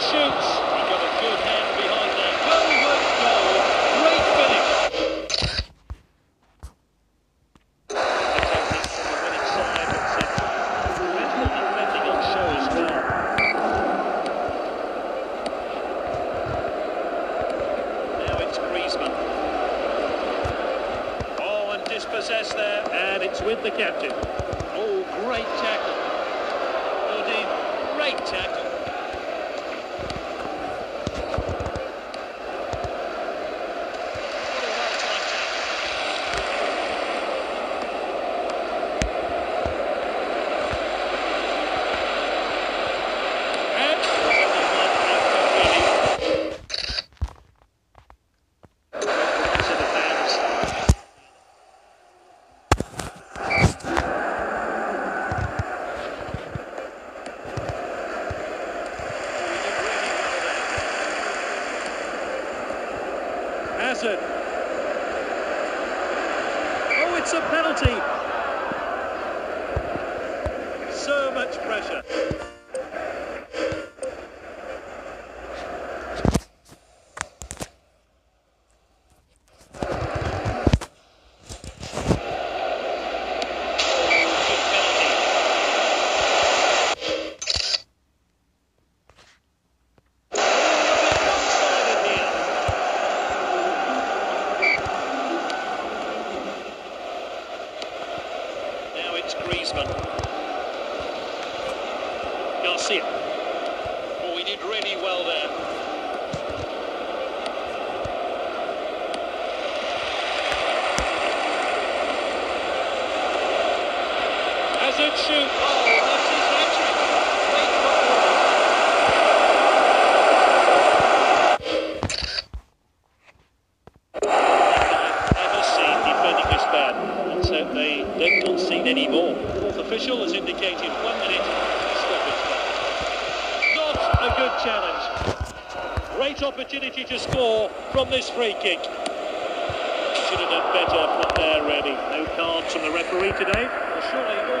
Shoots. He got a good hand behind that. Well worked goal. Great finish. Oh, and dispossessed there, and it's with the captain. Oh, great tackle. Odin, great tackle. What a well-timed tackle. And there's only one outcome really. To the fans. Oh, it's a penalty. Griezmann. Garcia. Oh, he did really well there. Hazard shoot. Oh, that's his hat-trick. Great goal. I've ever seen defending this bad. So they don't concede any more. Fourth official has indicated one minute stoppage time. Not a good challenge. Great opportunity to score from this free kick. Should have done better from there, really. No cards from the referee today. Well, surely all